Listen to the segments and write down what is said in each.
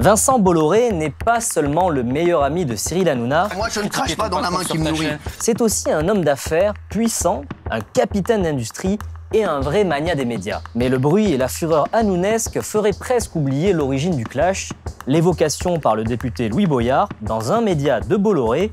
Vincent Bolloré n'est pas seulement le meilleur ami de Cyril Hanouna. Moi, je ne crache pas dans la main qui me nourrit. C'est aussi un homme d'affaires puissant, un capitaine d'industrie et un vrai mania des médias. Mais le bruit et la fureur hanounesque feraient presque oublier l'origine du clash, l'évocation par le député Louis Boyard, dans un média de Bolloré,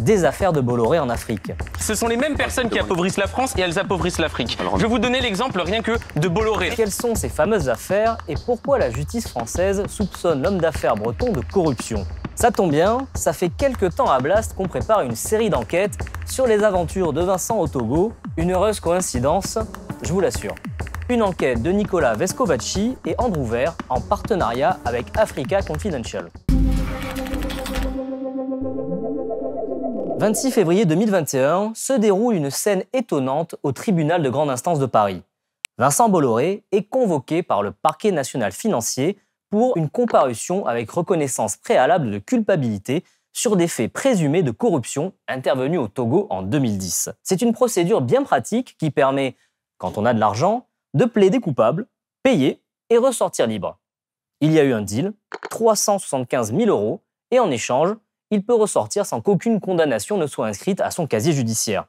des affaires de Bolloré en Afrique. Ce sont les mêmes personnes qui appauvrissent la France et elles appauvrissent l'Afrique. Je vais vous donner l'exemple rien que de Bolloré. Quelles sont ces fameuses affaires et pourquoi la justice française soupçonne l'homme d'affaires breton de corruption? Ça tombe bien, ça fait quelques temps à Blast qu'on prépare une série d'enquêtes sur les aventures de Vincent au Togo. Une heureuse coïncidence, je vous l'assure. Une enquête de Nicolas Vescovacci et Andrew Vert en partenariat avec Africa Confidential. 26 février 2021 se déroule une scène étonnante au tribunal de grande instance de Paris. Vincent Bolloré est convoqué par le parquet national financier pour une comparution avec reconnaissance préalable de culpabilité sur des faits présumés de corruption intervenus au Togo en 2010. C'est une procédure bien pratique qui permet, quand on a de l'argent, de plaider coupable, payer et ressortir libre. Il y a eu un deal, 375 000 euros, et en échange, il peut ressortir sans qu'aucune condamnation ne soit inscrite à son casier judiciaire.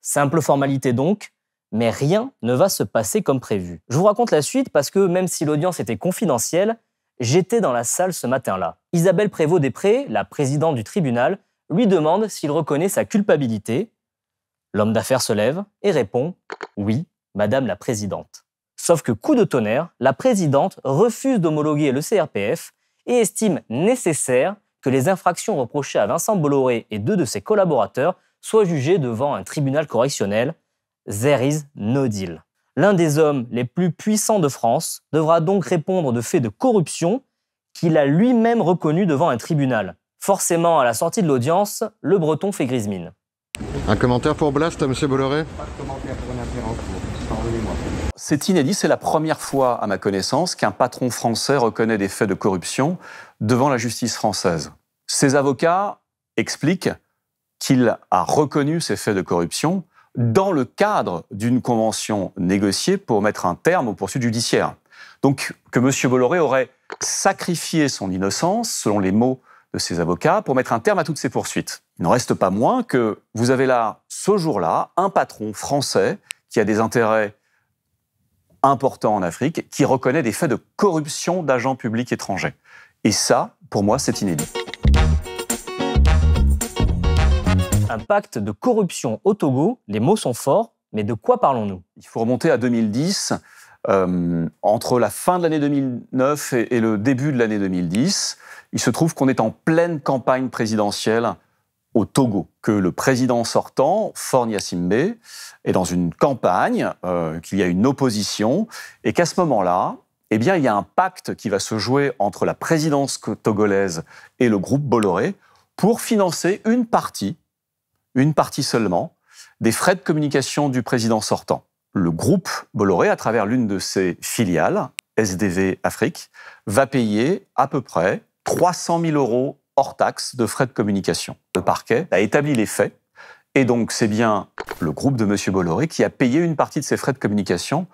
Simple formalité donc, mais rien ne va se passer comme prévu. Je vous raconte la suite parce que même si l'audience était confidentielle, j'étais dans la salle ce matin-là. Isabelle Prévost-Després, la présidente du tribunal, lui demande s'il reconnaît sa culpabilité. L'homme d'affaires se lève et répond Oui, Madame la Présidente. Sauf que coup de tonnerre, la présidente refuse d'homologuer le CRPF et estime nécessaire que les infractions reprochées à Vincent Bolloré et deux de ses collaborateurs soient jugées devant un tribunal correctionnel. There is no deal. L'un des hommes les plus puissants de France devra donc répondre de faits de corruption qu'il a lui-même reconnu devant un tribunal. Forcément, à la sortie de l'audience, le breton fait grise mine. Un commentaire pour Blast, M. Bolloré? C'est inédit, c'est la première fois, à ma connaissance, qu'un patron français reconnaît des faits de corruption devant la justice française. Ses avocats expliquent qu'il a reconnu ces faits de corruption dans le cadre d'une convention négociée pour mettre un terme aux poursuites judiciaires. Donc que M. Bolloré aurait sacrifié son innocence, selon les mots de ses avocats, pour mettre un terme à toutes ces poursuites. Il n'en reste pas moins que vous avez là, ce jour-là, un patron français qui a des intérêts importants en Afrique, qui reconnaît des faits de corruption d'agents publics étrangers. Et ça, pour moi, c'est inédit. Un pacte de corruption au Togo, les mots sont forts, mais de quoi parlons-nous? Il faut remonter à 2010. Euh, entre la fin de l'année 2009 et, et, le début de l'année 2010, il se trouve qu'on est en pleine campagne présidentielle au Togo, que le président sortant, Faure Gnassingbé, est dans une campagne, euh, qu'il y a une opposition, et qu'à ce moment-là, eh bien, il y a un pacte qui va se jouer entre la présidence togolaise et le groupe Bolloré pour financer une partie, une partie seulement, des frais de communication du président sortant. Le groupe Bolloré, à travers l'une de ses filiales, SDV Afrique, va payer à peu près 300 000 euros hors taxe de frais de communication. Le parquet a établi les faits, et donc c'est bien le groupe de M. Bolloré qui a payé une partie de ces frais de communication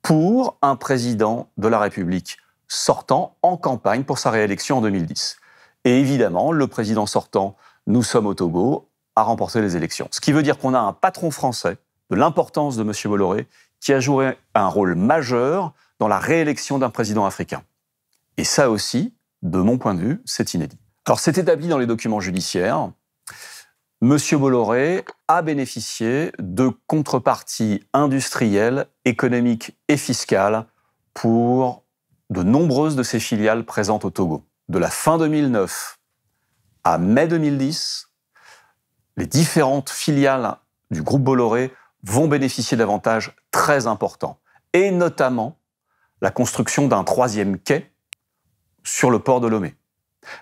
pour un président de la République sortant en campagne pour sa réélection en 2010. Et évidemment, le président sortant, nous sommes au Togo, a remporté les élections. Ce qui veut dire qu'on a un patron français de l'importance de M. Bolloré qui a joué un rôle majeur dans la réélection d'un président africain. Et ça aussi, de mon point de vue, c'est inédit. Alors c'est établi dans les documents judiciaires. Monsieur Bolloré a bénéficié de contreparties industrielles, économiques et fiscales pour de nombreuses de ses filiales présentes au Togo. De la fin 2009 à mai 2010, les différentes filiales du groupe Bolloré vont bénéficier d'avantages très importants, et notamment la construction d'un troisième quai sur le port de Lomé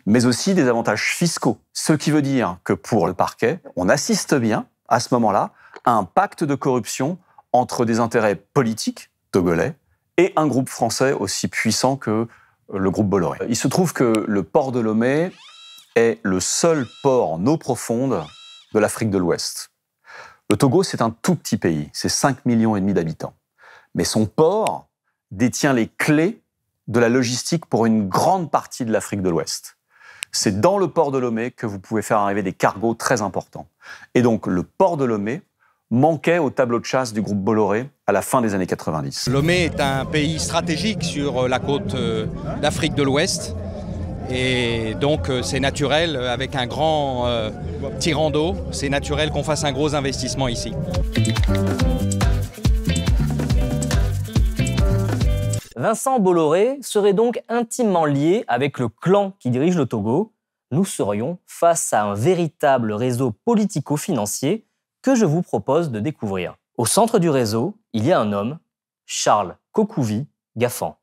mais aussi des avantages fiscaux. Ce qui veut dire que pour le parquet, on assiste bien, à ce moment-là, à un pacte de corruption entre des intérêts politiques togolais et un groupe français aussi puissant que le groupe Bolloré. Il se trouve que le port de Lomé est le seul port en eau profonde de l'Afrique de l'Ouest. Le Togo, c'est un tout petit pays, c'est 5 millions et demi d'habitants. Mais son port détient les clés de la logistique pour une grande partie de l'Afrique de l'Ouest. C'est dans le port de Lomé que vous pouvez faire arriver des cargos très importants. Et donc le port de Lomé manquait au tableau de chasse du groupe Bolloré à la fin des années 90. Lomé est un pays stratégique sur la côte euh, d'Afrique de l'Ouest. Et donc euh, c'est naturel, avec un grand euh, tirant d'eau, c'est naturel qu'on fasse un gros investissement ici. Vincent Bolloré serait donc intimement lié avec le clan qui dirige le Togo. Nous serions face à un véritable réseau politico-financier que je vous propose de découvrir. Au centre du réseau, il y a un homme, Charles Kokouvi Gaffan.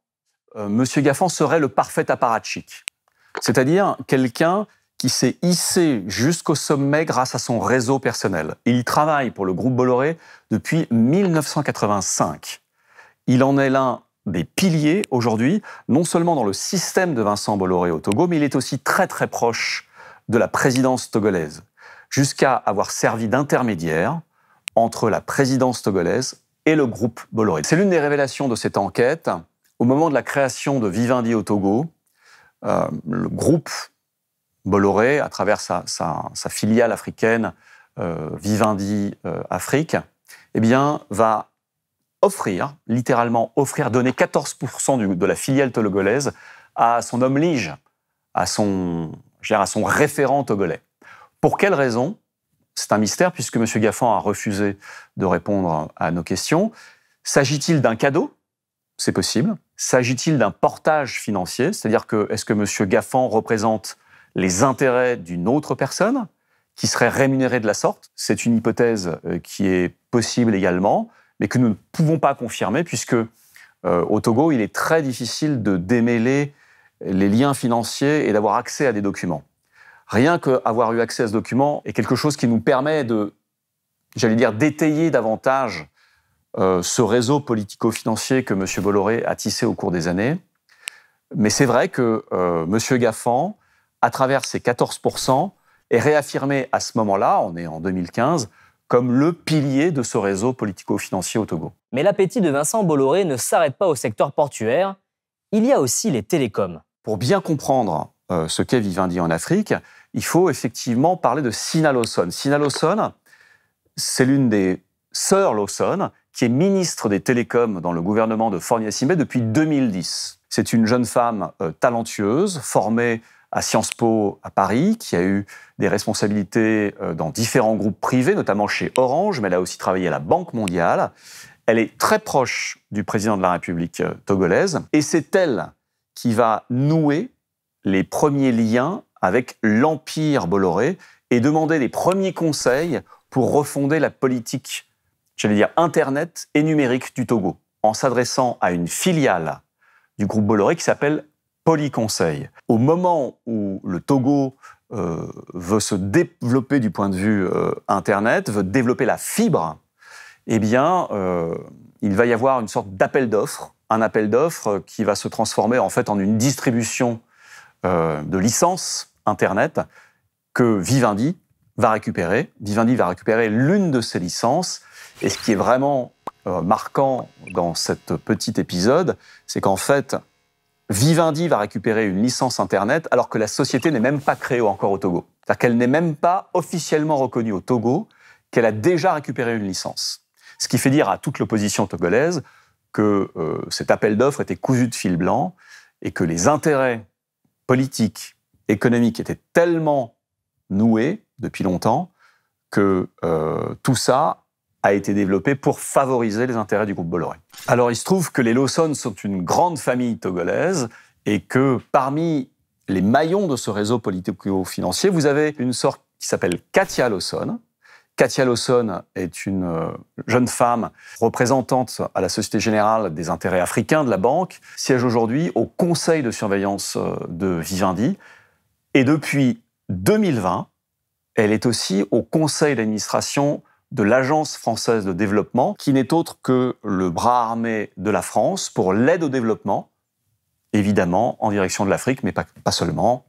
Euh, Monsieur Gaffan serait le parfait apparatchik, c'est-à-dire quelqu'un qui s'est hissé jusqu'au sommet grâce à son réseau personnel. Il travaille pour le groupe Bolloré depuis 1985. Il en est l'un des piliers aujourd'hui, non seulement dans le système de Vincent Bolloré au Togo, mais il est aussi très très proche de la présidence togolaise, jusqu'à avoir servi d'intermédiaire entre la présidence togolaise et le groupe Bolloré. C'est l'une des révélations de cette enquête. Au moment de la création de Vivendi au Togo, euh, le groupe Bolloré, à travers sa, filiale africaine euh, Vivendi euh, Afrique, eh bien, va offrir, littéralement offrir, donner 14% de la filiale togolaise à son homme lige, à son, à son référent togolais. Pour quelle raison? C'est un mystère puisque M. Gaffan a refusé de répondre à nos questions. S'agit-il d'un cadeau? C'est possible. S'agit-il d'un portage financier C'est-à-dire que est-ce que M. Gaffan représente les intérêts d'une autre personne qui serait rémunérée de la sorte? C'est une hypothèse euh, qui est possible également mais que nous ne pouvons pas confirmer, puisque euh, au Togo, il est très difficile de démêler les liens financiers et d'avoir accès à des documents. Rien qu'avoir eu accès à ce document est quelque chose qui nous permet de, j'allais dire, d'étayer davantage euh, ce réseau politico-financier que M. Bolloré a tissé au cours des années. Mais c'est vrai que euh, M. Gaffan, à travers ses 14%, est réaffirmé à ce moment-là, on est en 2015, comme le pilier de ce réseau politico-financier au Togo. Mais l'appétit de Vincent Bolloré ne s'arrête pas au secteur portuaire, il y a aussi les télécoms. Pour bien comprendre euh, ce qu'est Vivendi en Afrique, il faut effectivement parler de Sina Lawson. Sina Lawson, c'est l'une des sœurs Lawson, qui est ministre des télécoms dans le gouvernement de Fornia Simé depuis 2010. C'est une jeune femme euh, talentueuse, formée à Sciences Po à Paris, qui a eu des responsabilités euh, dans différents groupes privés, notamment chez Orange, mais elle a aussi travaillé à la Banque mondiale. Elle est très proche du président de la République euh, togolaise, et c'est elle qui va nouer les premiers liens avec l'Empire Bolloré et demander les premiers conseils pour refonder la politique, j'allais dire, Internet et numérique du Togo, en s'adressant à une filiale du groupe Bolloré qui s'appelle Polyconseil. Au moment où le Togo euh, veut se développer du point de vue euh, Internet, veut développer la fibre, eh bien, euh, il va y avoir une sorte d'appel d'offres, un appel d'offres qui va se transformer en fait en une distribution de licences Internet que Vivendi va récupérer. Vivendi va récupérer l'une de ces licences. Et ce qui est vraiment marquant dans cet petit épisode, c'est qu'en fait, Vivendi va récupérer une licence Internet alors que la société n'est même pas créée encore au Togo. C'est-à-dire qu'elle n'est même pas officiellement reconnue au Togo, qu'elle a déjà récupéré une licence. Ce qui fait dire à toute l'opposition togolaise que euh, cet appel d'offres était cousu de fil blanc et que les intérêts politiques, économiques étaient tellement noués depuis longtemps que euh, tout ça a été développé pour favoriser les intérêts du groupe Bolloré. Alors il se trouve que les Lawson sont une grande famille togolaise et que parmi les maillons de ce réseau politico-financier, vous avez une sorte qui s'appelle Katia Lawson. Katia Lawson est une euh, jeune femme représentante à la Société Générale des intérêts africains de la banque, siège aujourd'hui au conseil de surveillance euh, de Vivendi. Et depuis 2020, elle est aussi au conseil d'administration de l'Agence française de développement, qui n'est autre que le bras armé de la France pour l'aide au développement, évidemment en direction de l'Afrique, mais pas, seulement,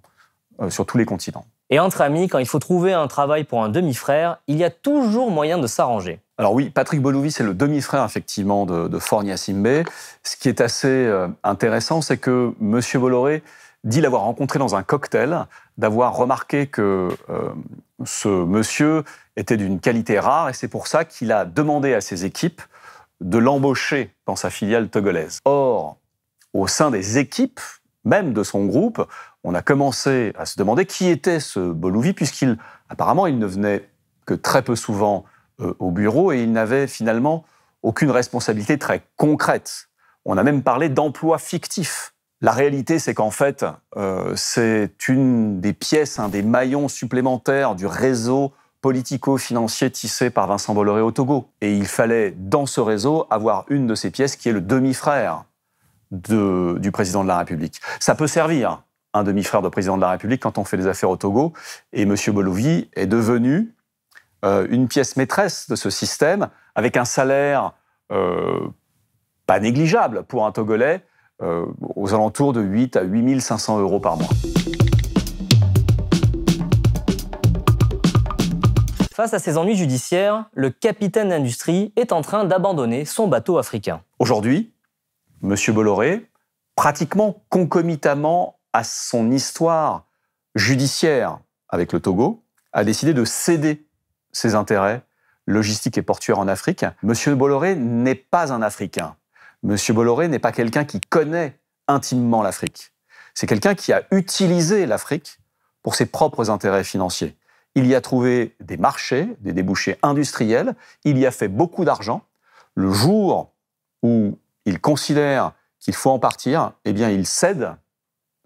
euh, sur tous les continents. Et entre amis, quand il faut trouver un travail pour un demi-frère, il y a toujours moyen de s'arranger. Alors oui, Patrick Bolouvi, c'est le demi-frère effectivement de, de Fornia Simbe. Ce qui est assez euh, intéressant, c'est que M. Bolloré dit l'avoir rencontré dans un cocktail, d'avoir remarqué que euh, ce monsieur était d'une qualité rare, et c'est pour ça qu'il a demandé à ses équipes de l'embaucher dans sa filiale togolaise. Or, au sein des équipes, même de son groupe, on a commencé à se demander qui était ce Bolouvi, puisqu'il, apparemment, il ne venait que très peu souvent euh, au bureau et il n'avait finalement aucune responsabilité très concrète. On a même parlé d'emploi fictif. La réalité, c'est qu'en fait, euh, c'est une des pièces, un des maillons supplémentaires du réseau politico-financier tissé par Vincent Bolloré au Togo. Et il fallait, dans ce réseau, avoir une de ces pièces qui est le demi-frère du président de la République. Ça peut servir, un demi-frère de président de la République, quand on fait des affaires au Togo. Et M. Bolouvi est devenu euh, une pièce maîtresse de ce système, avec un salaire euh, pas négligeable pour un Togolais, euh, aux alentours de 8 à 8 500 euros par mois. Face à ces ennuis judiciaires, le capitaine d'industrie est en train d'abandonner son bateau africain. Aujourd'hui, M. Bolloré, pratiquement concomitamment à son histoire judiciaire avec le Togo, a décidé de céder ses intérêts logistiques et portuaires en Afrique. M. Bolloré n'est pas un Africain. M. Bolloré n'est pas quelqu'un qui connaît intimement l'Afrique. C'est quelqu'un qui a utilisé l'Afrique pour ses propres intérêts financiers. Il y a trouvé des marchés, des débouchés industriels, il y a fait beaucoup d'argent. Le jour où il considère qu'il faut en partir, eh bien, il cède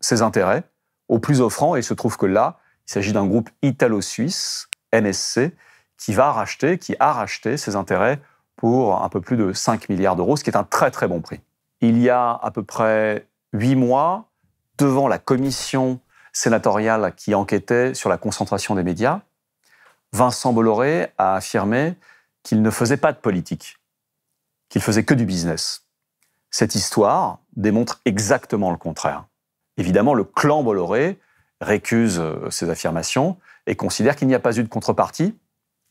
ses intérêts au plus offrant. Et il se trouve que là, il s'agit d'un groupe italo-suisse, NSC, qui va racheter, qui a racheté ses intérêts pour un peu plus de 5 milliards d'euros, ce qui est un très très bon prix. Il y a à peu près huit mois, devant la commission sénatoriale qui enquêtait sur la concentration des médias, Vincent Bolloré a affirmé qu'il ne faisait pas de politique, qu'il faisait que du business. Cette histoire démontre exactement le contraire. Évidemment, le clan Bolloré récuse euh, ces affirmations et considère qu'il n'y a pas eu de contrepartie.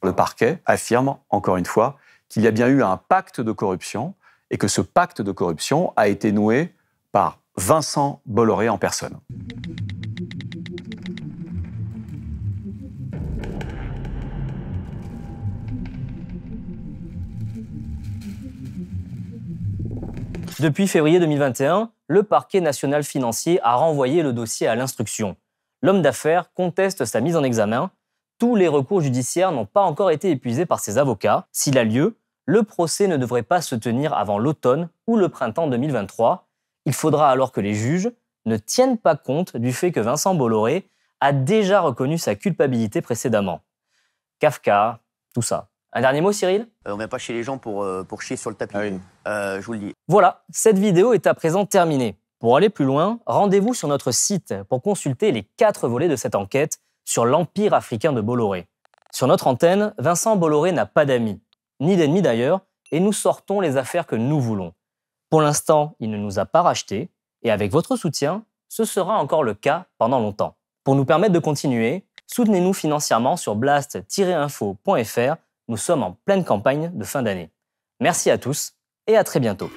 Le parquet affirme, encore une fois, qu'il y a bien eu un pacte de corruption et que ce pacte de corruption a été noué par Vincent Bolloré en personne. Depuis février 2021, le parquet national financier a renvoyé le dossier à l'instruction. L'homme d'affaires conteste sa mise en examen. Tous les recours judiciaires n'ont pas encore été épuisés par ses avocats. S'il a lieu, le procès ne devrait pas se tenir avant l'automne ou le printemps 2023. Il faudra alors que les juges ne tiennent pas compte du fait que Vincent Bolloré a déjà reconnu sa culpabilité précédemment. Kafka, tout ça. Un dernier mot, Cyril? Euh, on vient pas chez les gens pour, euh, pour chier sur le tapis. Ah oui. Euh, je vous le dis. Voilà, cette vidéo est à présent terminée. Pour aller plus loin, rendez-vous sur notre site pour consulter les quatre volets de cette enquête sur l'empire africain de Bolloré. Sur notre antenne, Vincent Bolloré n'a pas d'amis, ni d'ennemis d'ailleurs, et nous sortons les affaires que nous voulons. Pour l'instant, il ne nous a pas rachetés, et avec votre soutien, ce sera encore le cas pendant longtemps. Pour nous permettre de continuer, soutenez-nous financièrement sur blast-info.fr. Nous sommes en pleine campagne de fin d'année. Merci à tous et à très bientôt.